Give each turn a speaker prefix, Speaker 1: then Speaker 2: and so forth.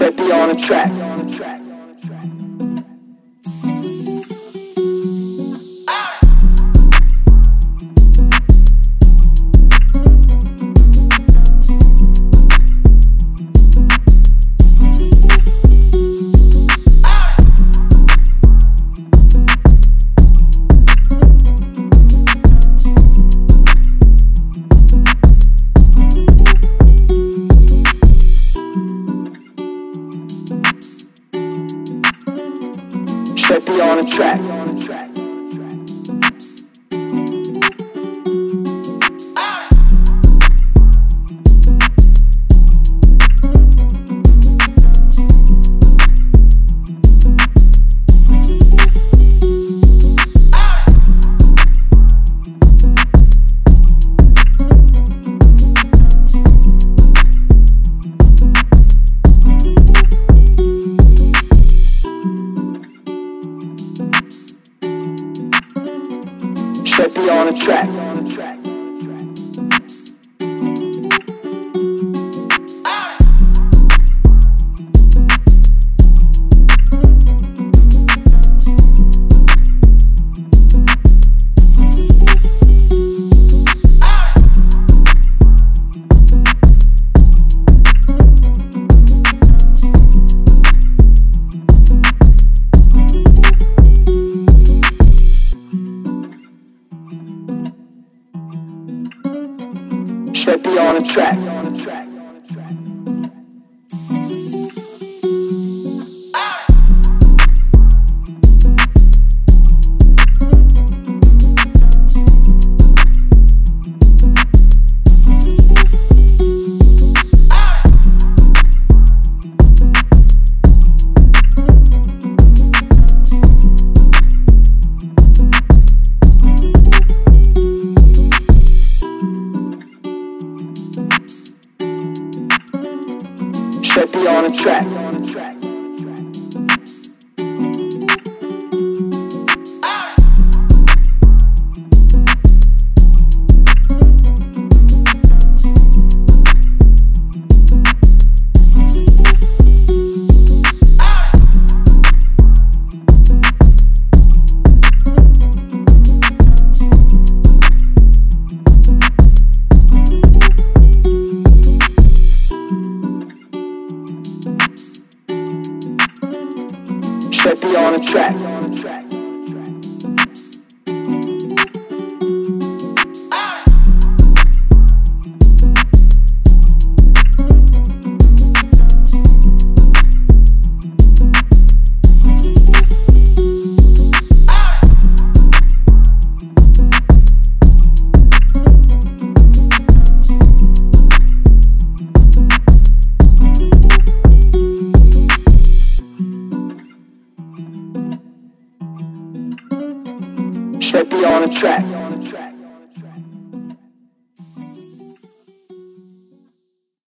Speaker 1: Trippy on the track. Trippy on the track. Trippy on the track. Trippy on the track. Trippy on the track. Trippy on the track. Trippy on a track.